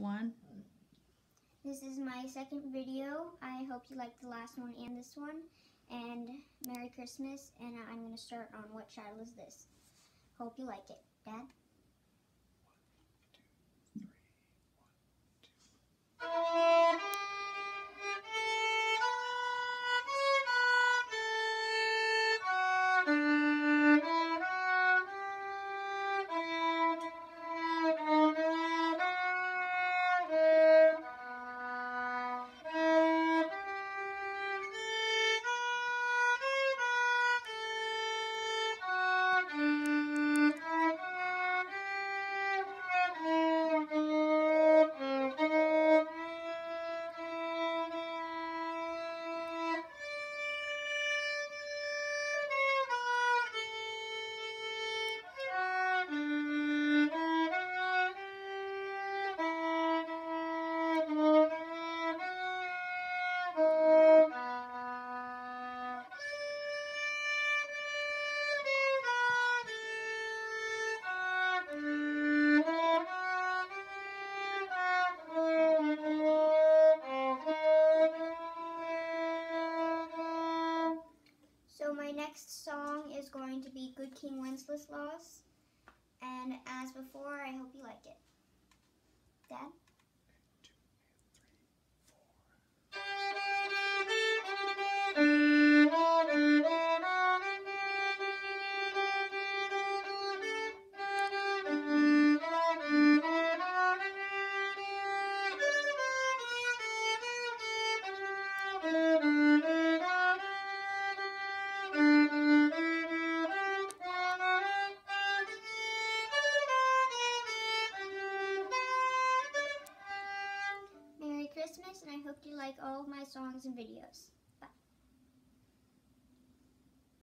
one. This is my second video. I hope you liked the last one and this one. And Merry Christmas. And I'm going to start on What Child Is This? Hope you like it. Dad? Next song is going to be Good King Wenceslas. And as before, I hope you like it. Dad? Hope you like all of my songs and videos.